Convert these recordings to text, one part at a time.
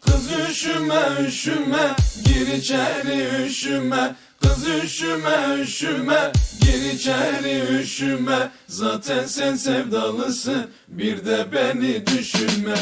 Kız üşüme üşüme gir içeri üşüme. Kız üşüme üşüme gir içeri üşüme. Zaten sen sevdalısın bir de beni düşünme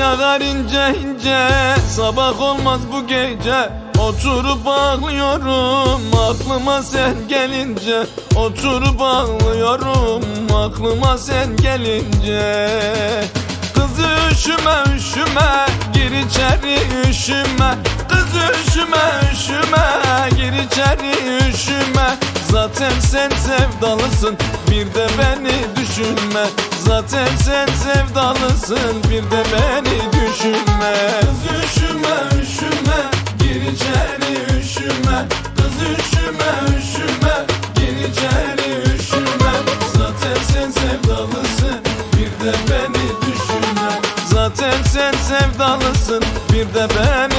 yağar ince ince Sabah olmaz bu gece. Oturup ağlıyorum Aklıma sen gelince. Oturup ağlıyorum Aklıma sen gelince. Kız üşüme üşüme Gir içeri üşüme. Kız üşüme üşüme Gir içeri üşüme. Zaten sen sevdalısın Bir de beni düşünme Zaten sen sevdalısın Bir de beni düşünme. Kız üşüme üşüme Gir içeri üşüme. Kız üşüme üşüme Gir içeri üşüme. Zaten sen sevdalısın Bir de beni düşünme. Zaten sen sevdalısın Bir de beni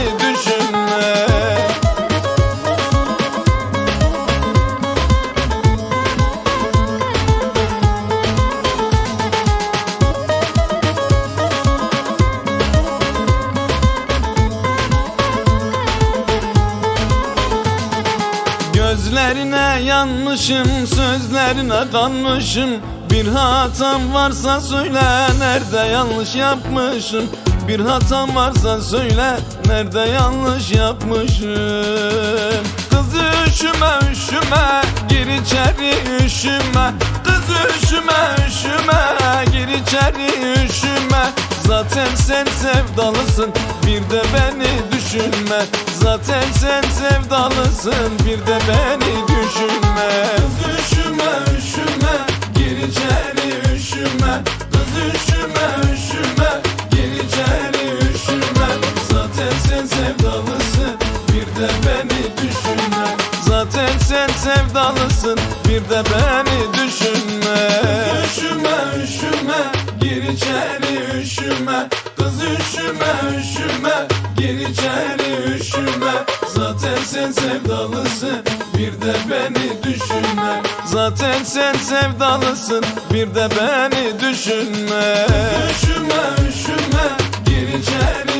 Gözlerine yanmışım, sözlerine kanmışım Bir hatam varsa söyle, nerede yanlış yapmışım? Bir hatam varsa söyle, nerede yanlış yapmışım? Kız üşüme üşüme, gir içeri üşüme. Kız üşüme üşüme, gir içeri üşüme Zaten sen sevdalısın, bir de beni düşünme. Zaten sen sevdalısın, bir de beni düşünme. Kız üşüme gir içeri üşüme. Kız üşüme üşüme, gir içeri üşüme. Zaten sen sevdalısın, bir de beni düşünme. Zaten sen sevdalısın, bir de beni düşünme. Üşüme üşüme, gir içeri sevdalısın, bir de beni düşünme. Zaten sen sevdalısın, bir de beni düşünme. Kız üşüme üşüme, gir içeri